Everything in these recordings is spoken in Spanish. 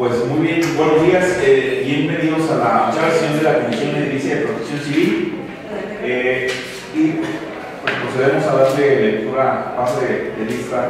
Pues muy bien, buenos días, eh, bienvenidos a la octava sesión de la Comisión de Edilicia de Protección Civil. Eh, y pues, procedemos a darle lectura, pase de, de lista.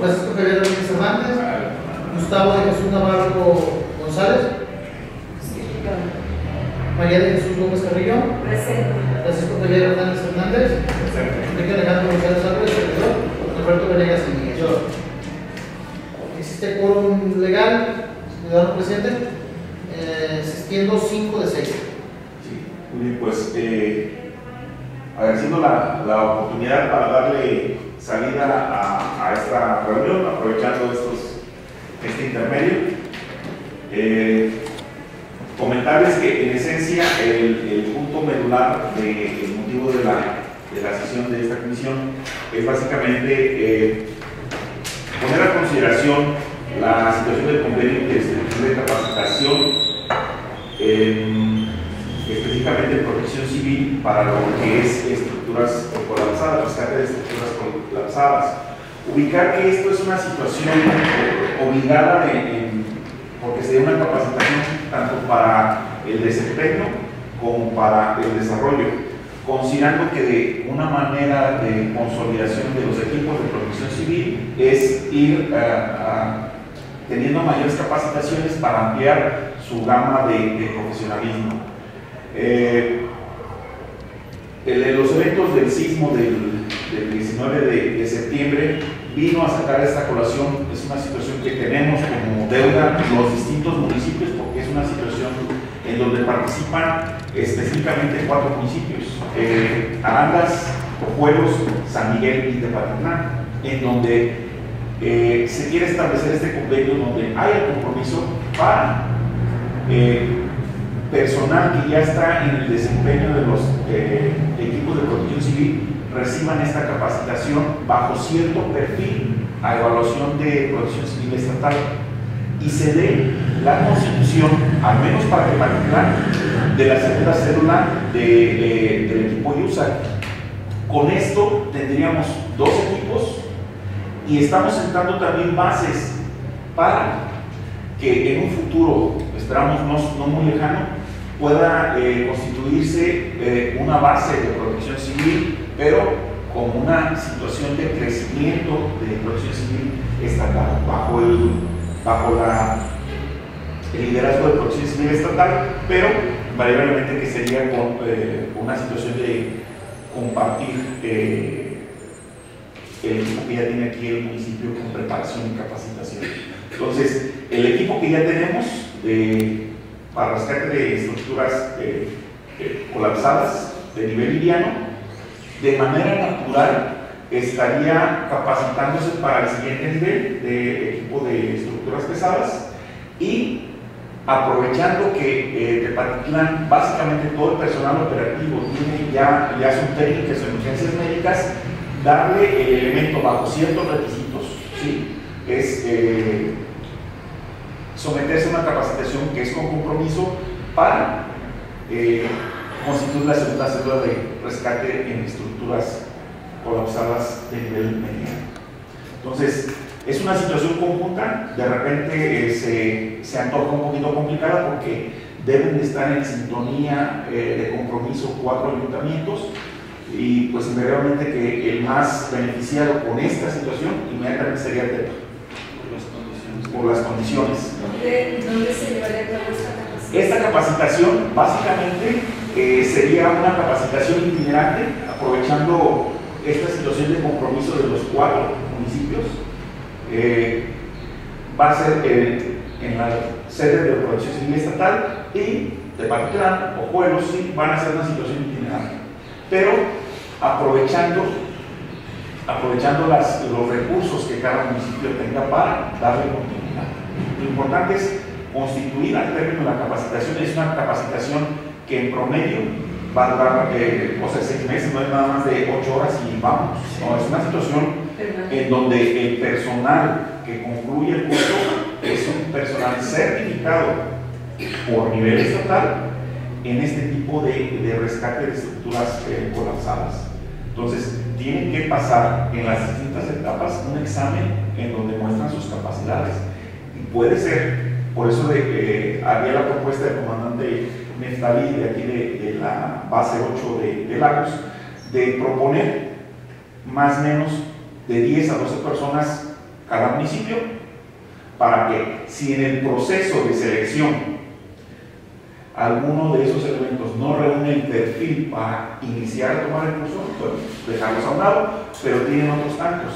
Francisco Javier Rodríguez Hernández, Gustavo de Jesús Navarro González, María de Jesús Gómez Carrillo, Francisco Javier Hernández Hernández, Enrique Alejandro González Existe quórum legal, ciudadano presente, eh, existiendo 5 de 6. Sí, muy bien, pues eh, agradeciendo la, la oportunidad para darle salida a, esta reunión, aprovechando estos, este intermedio. Eh, comentarles que en esencia el, el punto medular del motivo de la, de la sesión de esta comisión es básicamente eh, poner a consideración la situación del convenio de, capacitación en, específicamente en protección civil para lo que es estructuras colapsadas, rescate de estructuras colapsadas. Ubicar que esto es una situación obligada porque se una capacitación tanto para el desempeño como para el desarrollo considerando que de una manera de consolidación de los equipos de protección civil es ir a, a teniendo mayores capacitaciones para ampliar su gama de, profesionalismo. Eh, los eventos del sismo del, del 19 de, de, septiembre vino a sacar esta colación, es una situación que tenemos como deuda los distintos municipios porque es una situación en donde participan específicamente cuatro municipios, eh, Arandas, Ojuelos, San Miguel y Tepatitlán, en donde eh, se quiere establecer este convenio donde hay compromiso para eh, personal que ya está en el desempeño de los eh, equipos de protección civil reciban esta capacitación bajo cierto perfil a evaluación de protección civil estatal y se dé la constitución, al menos para que particular, de la segunda célula de, de, del equipo USAC. Con esto tendríamos dos equipos y estamos sentando también bases para que en un futuro, esperamos no, no muy lejano, pueda eh, constituirse eh, una base de protección civil, pero como una situación de crecimiento de protección civil estatal, bajo, el, bajo la, liderazgo de protección civil estatal, pero invariablemente que sería eh, una situación de compartir el equipo que ya tiene aquí el municipio con preparación y capacitación. Entonces, el equipo que ya tenemos de, para rescate de estructuras eh, eh, colapsadas de nivel liviano, de manera natural estaría capacitándose para el siguiente nivel de equipo de estructuras pesadas y aprovechando que eh, Tepatitlán, básicamente todo el personal operativo tiene ya, ya son técnicas o emergencias médicas, darle el elemento bajo ciertos requisitos, ¿sí? es eh, someterse a una capacitación que es con compromiso para eh, constituir la segunda célula de rescate en estructuras colapsadas de nivel mediano. Entonces, es una situación conjunta, de repente eh, se, se, antoja un poquito complicada porque deben de estar en sintonía de compromiso cuatro ayuntamientos, y pues invariablemente que el más beneficiado con esta situación inmediatamente sería el TEPA. Por las condiciones. ¿Dónde, ¿Dónde, se llevaría a cabo esta capacitación? Esta capacitación básicamente eh, sería una capacitación itinerante, aprovechando esta situación de compromiso de los cuatro municipios. Eh, va a ser eh, en la sede de la Protección Civil Estatal y de Partitlán o Pueblos sí van a ser una situación itinerante. Pero aprovechando, aprovechando las, los recursos que cada municipio tenga para darle continuidad. Lo importante es constituir al término de la capacitación, es una capacitación que en promedio va a durar, eh, o sea, seis meses, no es nada más de ocho horas y vamos. No, es una situación en donde el personal que concluye el curso es un personal certificado por nivel estatal en este tipo de, de rescate de estructuras eh, colapsadas. Entonces, tienen que pasar en las distintas etapas un examen en donde muestran sus capacidades. Y puede ser, por eso de, que había la propuesta del comandante Neftali de aquí de, la base 8 de, de Lagos, de proponer más o menos de 10 a 12 personas cada municipio, para que si en el proceso de selección alguno de esos elementos no reúne el perfil para iniciar a tomar el curso, pues dejarlos a un lado, pero tienen otros tantos.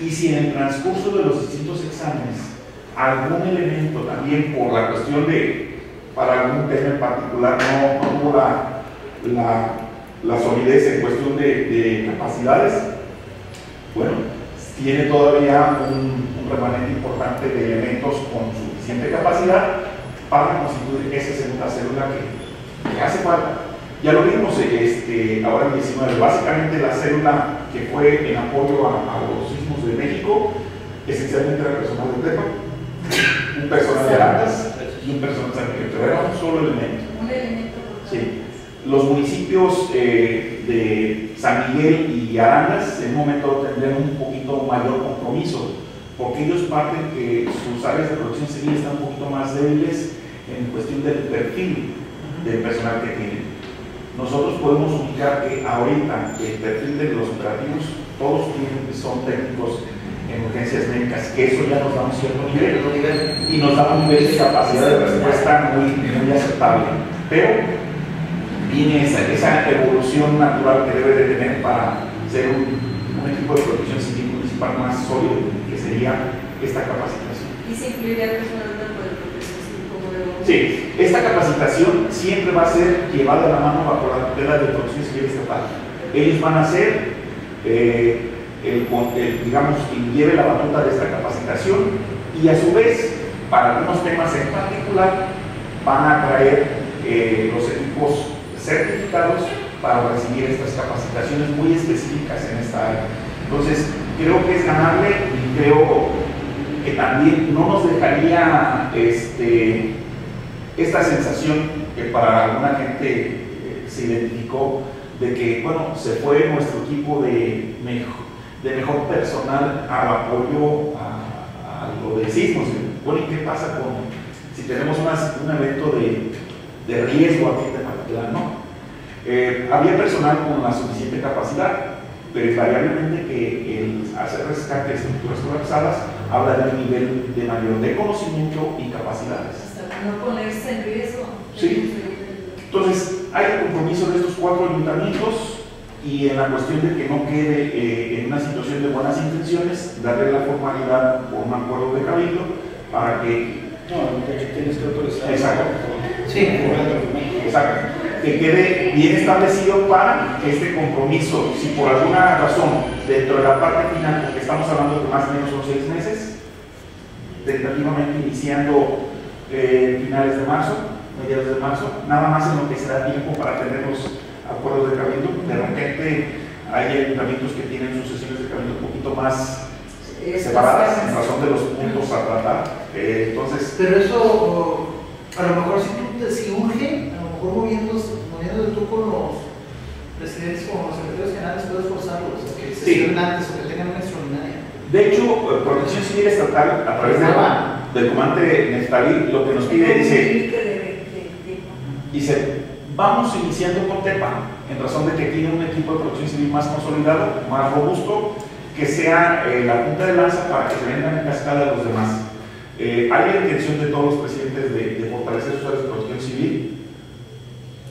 Y si en el transcurso de los distintos exámenes algún elemento también por la cuestión de, para algún tema en particular, no, tuvo la, solidez en cuestión de, de, capacidades, bueno, tiene todavía un remanente importante de elementos con suficiente capacidad para constituir esa segunda célula que, hace falta. Ya lo vimos este, ahora en 19, básicamente la célula que fue en apoyo a, los sismos de México, esencialmente era personal de Tepa, un personal de Arandas y un personal de San Miguel, pero era un solo elemento. Un elemento. Sí. Los municipios eh, de San Miguel y Arandas en un momento tendrían un poquito mayor compromiso, porque ellos parten que sus áreas de producción civil están un poquito más débiles en cuestión del perfil del personal que tienen. Nosotros podemos ubicar que ahorita el perfil de los operativos, todos tienen, son técnicos en urgencias médicas, que eso ya nos da un cierto nivel y nos da un nivel de capacidad de respuesta muy, muy aceptable. Pero viene esa, esa, evolución natural que debe de tener para ser un, equipo de protección civil municipal más sólido, que sería esta capacitación. ¿Y se incluiría personal Sí, esta capacitación siempre va a ser llevada a la mano bajo la tutela de producción civil estatal. Ellos van a ser, eh, el, digamos, quien lleve la batuta de esta capacitación y a su vez, para algunos temas en particular, van a traer eh, los equipos certificados para recibir estas capacitaciones muy específicas en esta área. Entonces, creo que es ganable y creo que también no nos dejaría este, esta sensación que para alguna gente eh, se identificó de que, bueno, se fue nuestro equipo de mejor, personal al apoyo a, a lo de sismos. Bueno, ¿y qué pasa con si tenemos un evento de, riesgo aquí de particular? No. Eh, había personal con la suficiente capacidad, pero invariablemente que el hacer rescate de estructuras colapsadas habla de un nivel de mayor de conocimiento y capacidades no ponerse en riesgo. Sí. Entonces, hay el compromiso de estos cuatro ayuntamientos y en la cuestión de que no quede eh, en una situación de buenas intenciones, darle la formalidad por un acuerdo de cabildo para que... No, que tienes que autorizar. Exacto. Sí. Exacto. Que quede bien establecido para que este compromiso, si por alguna razón, dentro de la parte final, porque estamos hablando de más o menos son seis meses, tentativamente iniciando eh, finales de marzo, mediados de marzo, nada más en lo que se da tiempo para tener los acuerdos de cabildo. De repente hay ayuntamientos que tienen sus sesiones de cabildo un poquito más separadas en razón de los puntos a tratar. Eh, entonces, pero eso, a lo mejor si tú te si urge, a lo mejor moviéndose, moviéndote tú con los presidentes, con los secretarios generales, puedes forzarlos a que se antes o que tengan una extraordinaria. De hecho, eh, Protección Civil Estatal, a través de del comandante Nestalí lo que nos pide dice, dice, vamos iniciando con TEPA, en razón de que tiene un equipo de protección civil más consolidado, más robusto, que sea eh, la punta de lanza para que se vengan en cascada a los demás. Eh, hay la intención de todos los presidentes de, fortalecer sus áreas de protección civil.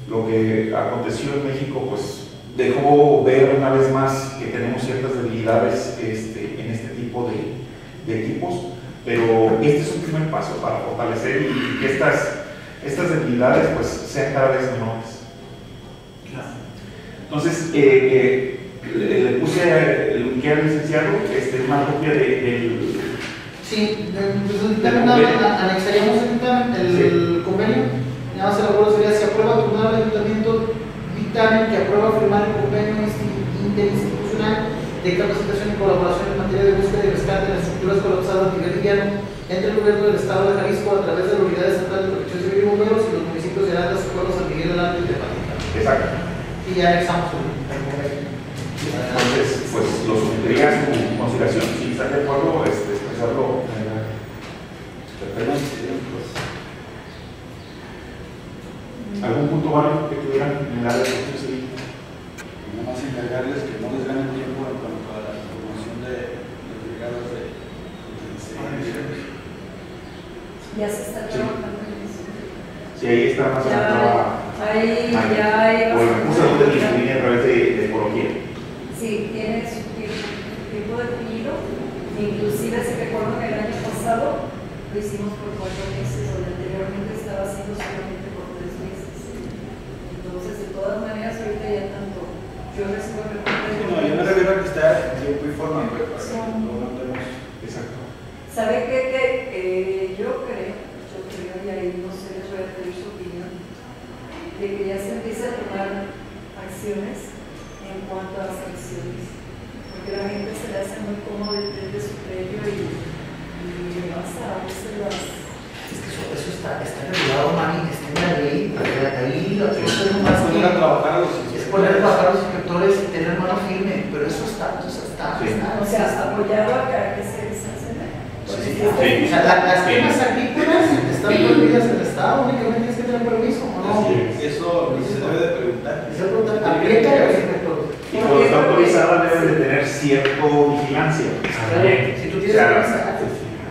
Lo que aconteció en México, pues dejó ver una vez más que tenemos ciertas debilidades este, en este tipo de, de equipos pero este es un primer paso para fortalecer y que estas, estas debilidades pues, sean cada vez menores. Entonces, eh, eh, le, puse el que licenciado este, una copia del... De, sí, pues, anexaríamos el, el convenio. Nada más el acuerdo sería si aprueba el Tribunal de Ayuntamiento dictamen que aprueba firmar el convenio interinstitucional de capacitación y colaboración en materia de búsqueda y rescate de las estructuras colapsadas a nivel llano entre el gobierno del Estado de Jalisco a través de la Unidad Estatal de Protección Civil y Bomberos y los municipios de Atlas, Pueblo, San Miguel de Alto y Tepatita. Exacto. Y ya anexamos un Entonces, pues lo sometería su consideración. Si están de acuerdo, este, expresarlo. Pues, ¿Algún punto malo que tuvieran en el área Sí, ahí está más Ya avanzada. Ahí ya hay O el recurso de bastante- distribuir a través de, de ecología. Sí, tiene su tiempo, tiempo definido. Inclusive se recuerdo que el año pasado lo hicimos por cuatro meses, donde anteriormente estaba haciendo solamente por tres meses. Entonces, de todas maneras, ahorita ya tanto yo recibo el reporte de No, yo me refiero a que está en tiempo y forma, pues, que no mandemos. Exacto. ¿Sabe qué? Que eh, yo creo, yo creo, y ahí no sé, les voy a pedir su opinión, de que ya se empieza a tomar acciones en cuanto a las acciones. Porque la gente se le hace muy cómodo el tren de su predio y, y pasa a veces las... Es que eso, eso está, está regulado, Mani, está en la ley, la- ahí la es más a que trabajar a los es poner a trabajar a los inspectores y tener mano firme, pero eso está, eso está, Sí. está, O sea, apoyado a que se desacelere. Sí, sí, sí. O sea, la- las quemas agrícolas están prohibidas Estado, únicamente tienes que tener permiso, ¿o no? Así es. Eso ni se debe de preguntar. Esa pregunta aplica a los inspectores. Y cuando está autorizada debe de tener cierta vigilancia. Si tú O tienes sea, permiso,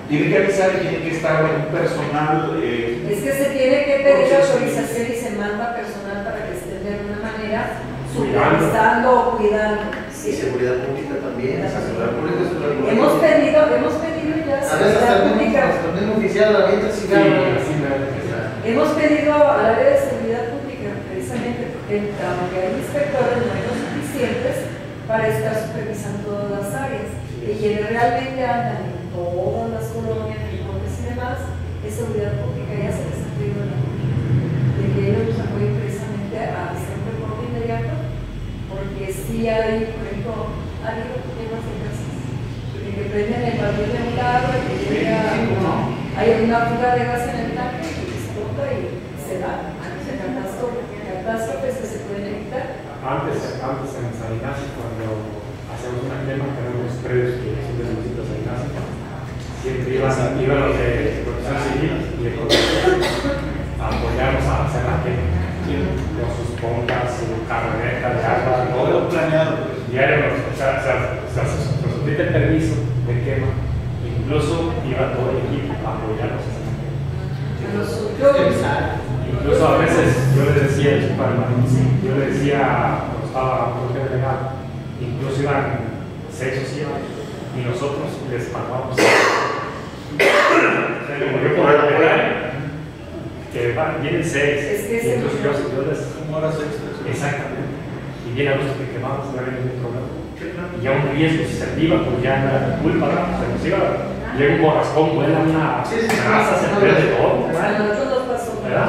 tiene que avisar y tiene que estar en un personal. eh, Es que se tiene que pedir autorización y se manda personal para que estén de alguna manera supervisando o cuidando. y Sí. seguridad pública también, sea, seguridad pública es. Hemos pedido, hemos pedido ya A veces seguridad pública. hasta el mismo oficial avienta el cigarro. Hemos pedido al área de seguridad pública precisamente porque aunque hay inspectores no hay los suficientes para estar supervisando todas las áreas. Y quienes realmente andan en todas las colonias, rincones y demás, es seguridad pública, ya se les ha pedido la de que ellos nos apoyen precisamente a hacer un reporte inmediato, porque sí hay, por ejemplo, ha habido problemas de casas, de que prenden el barril de un lado y que llega, hay una fuga de gas en el tanque y se da. Sea, catástrofes, catástrofes que se pueden evitar. Antes, antes en San Ignacio, cuando hacemos una quema, tenemos predios que son de de San Ignacio, siempre iban, iban los de protección civil y de protección a apoyarnos a hacer la quema. Con sus pompas, su camioneta de agua, todo. Planeado, pues. Diario nos, o sea, nos solicita el permiso de quema. Incluso iba todo el equipo a apoyarnos a Incluso a veces yo le decía, para el municipio, yo le decía cuando estaba por el delegado, incluso iban seis o siete y nosotros les sea, como yo por que van, vienen seis, Es que y entonces yo, yo les. Como horas extras. Exactamente. Y viene a gusto que quemamos, no había ningún problema. Y ya un riesgo, si se activa, pues ya no era culpa, ¿no? Se nos iba, llega un borrascón, vuela una Sí, sí, sí. casa, se pierde todo, ¿verdad?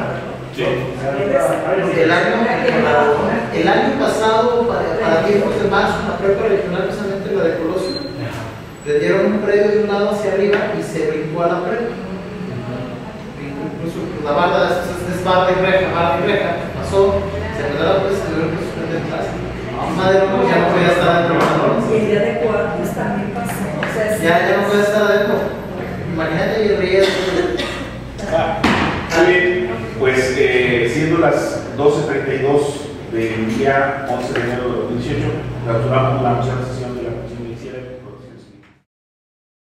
Sí. El año, el año pasado, para, para tiempos de marzo, la prepa regional, precisamente la de Colosio, le dieron un predio de un lado hacia arriba y se brincó a la prepa. Incluso la barda es, barra y reja, barra y reja, pasó, se quedó la pues, se tuvieron que suspender clase. A madre ya no podía estar dentro de los salones. Y el día de cuartos también pasó. O sea, sí. Ya, ya no puede estar adentro. Imagínate el riesgo. Ah, Muy bien, pues eh, siendo las 12.32 del día 11 de enero de 2018, clausuramos la de